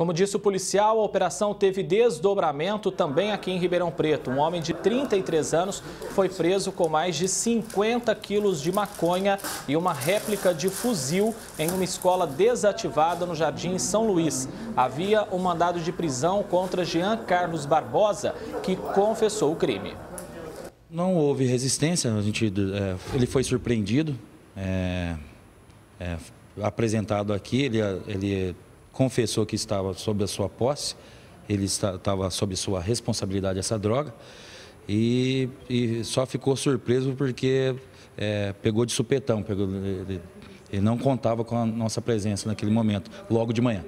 Como disse o policial, a operação teve desdobramento também aqui em Ribeirão Preto. Um homem de 33 anos foi preso com mais de 50 quilos de maconha e uma réplica de fuzil em uma escola desativada no Jardim São Luís. Havia um mandado de prisão contra Jean Carlos Barbosa, que confessou o crime. Não houve resistência, a gente, é, ele foi surpreendido, é, é, apresentado aqui, ele, ele confessou que estava sob a sua posse, ele estava sob sua responsabilidade essa droga e, e só ficou surpreso porque é, pegou de supetão, pegou, ele, ele não contava com a nossa presença naquele momento, logo de manhã.